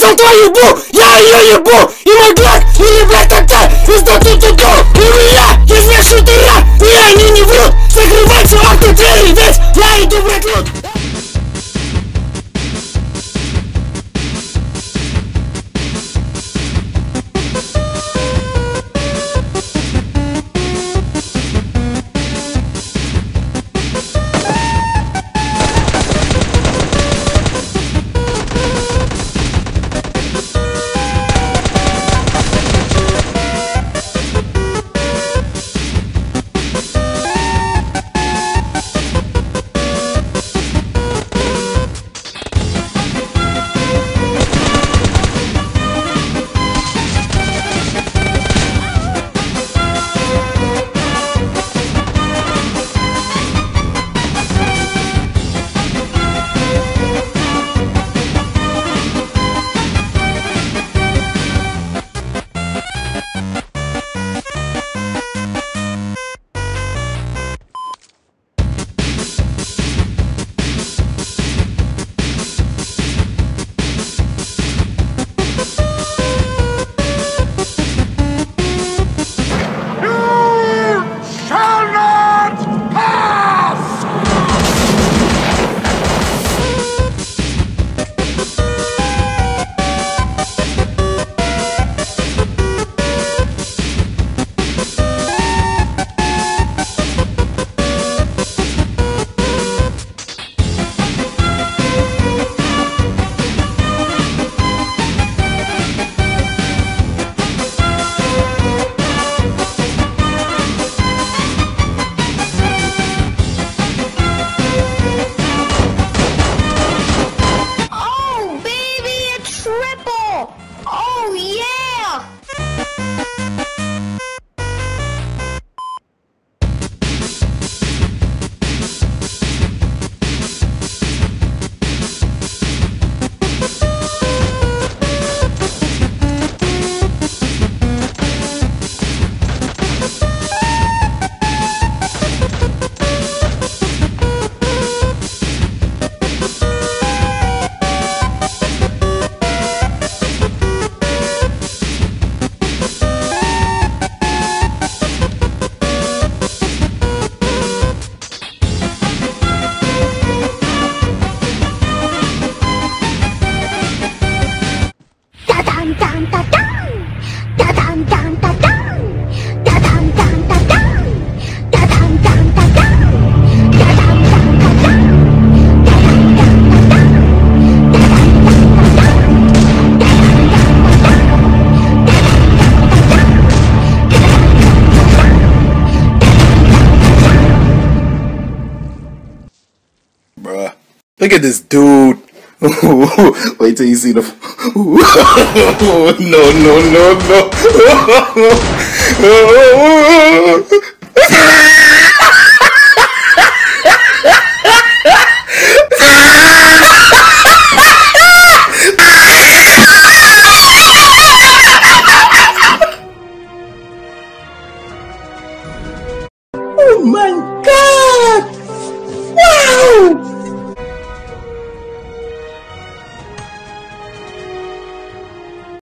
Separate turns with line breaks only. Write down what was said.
That's not what you boo! Yeah, yeah, you boo! You my black! You black that guy! It's nothing to do!
Look at this dude. Wait till you see the. no, no, no, no. oh my god! Wow!